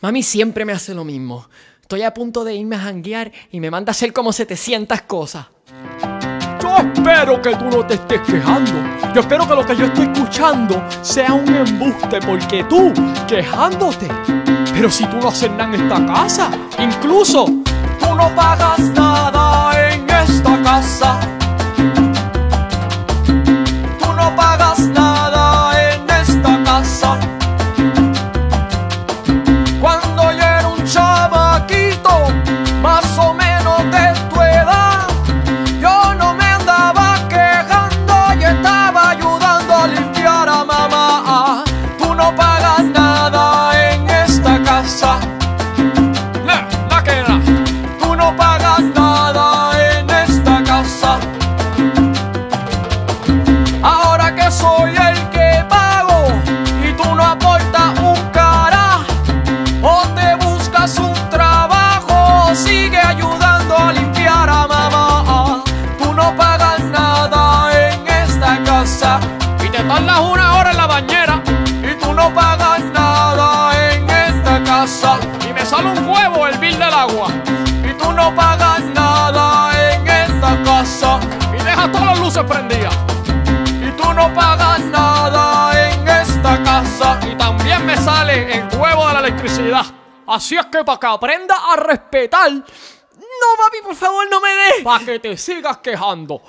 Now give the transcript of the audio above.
Mami siempre me hace lo mismo. Estoy a punto de irme a janguear y me manda a hacer como 700 cosas. Yo espero que tú no te estés quejando. Yo espero que lo que yo estoy escuchando sea un embuste, porque tú, quejándote. Pero si tú no haces nada en esta casa, incluso tú no pagas nada en esta casa. Soy el que pago y tú no aportas un cara, o te buscas un trabajo, sigue ayudando a limpiar a mamá. Tú no pagas nada en esta casa y te tardas una hora en la bañera y tú no pagas nada en esta casa. Y me sale un huevo el bill del agua y tú no pagas nada en esta casa. Y dejas todas las luces prendidas tú no pagas nada en esta casa y también me sale el huevo de la electricidad. Así es que para que aprenda a respetar, No, papi, por favor, no me des. para que te sigas quejando.